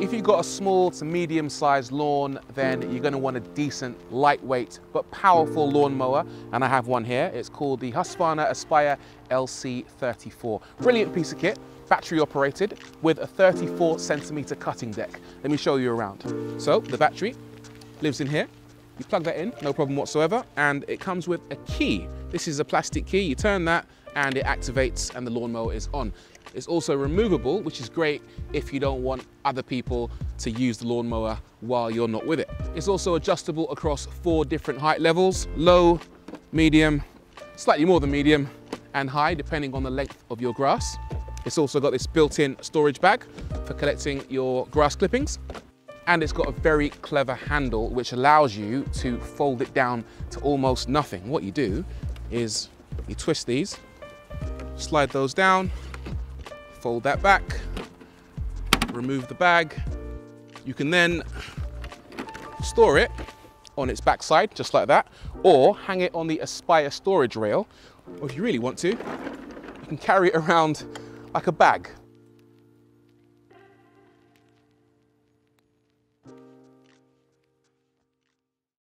If you've got a small to medium sized lawn, then you're gonna want a decent, lightweight, but powerful lawnmower. And I have one here. It's called the Husqvarna Aspire LC34. Brilliant piece of kit, battery operated with a 34 centimeter cutting deck. Let me show you around. So the battery lives in here. You plug that in, no problem whatsoever. And it comes with a key. This is a plastic key. You turn that and it activates and the lawnmower is on. It's also removable, which is great if you don't want other people to use the lawnmower while you're not with it. It's also adjustable across four different height levels, low, medium, slightly more than medium, and high, depending on the length of your grass. It's also got this built-in storage bag for collecting your grass clippings. And it's got a very clever handle which allows you to fold it down to almost nothing. What you do is you twist these, slide those down, fold that back, remove the bag. You can then store it on its backside, just like that, or hang it on the Aspire storage rail. Or if you really want to, you can carry it around like a bag